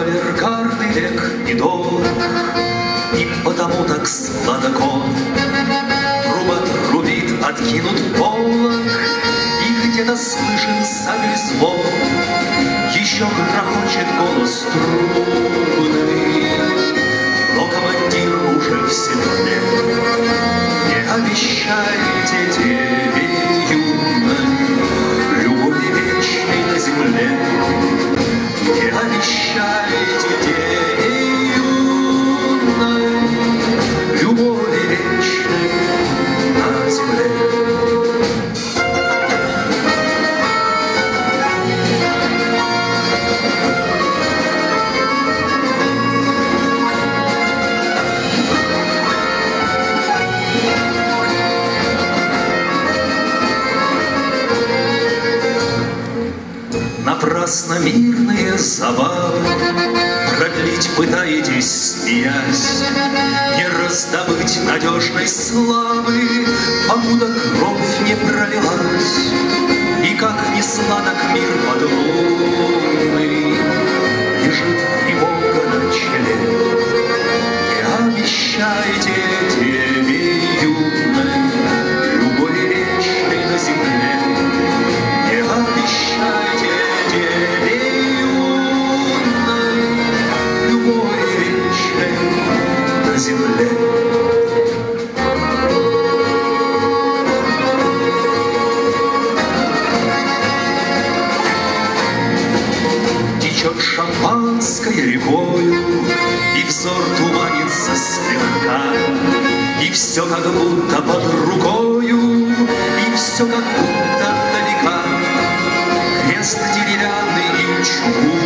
полярный век недолг, И потому так сладоко Труба трубит, откинут полок, И где-то слышен сабель звон, Еще грохочет голос трубный, Но командир уже в седле. Напрасно мирные забавы Продлить пытаетесь, смеясь. Не раздобыть надежной славы Покуда кровь не шампанское рекою, И взор туманится слегка, И все как будто под рукою, И все как будто далека. Крест деревянный и чугунный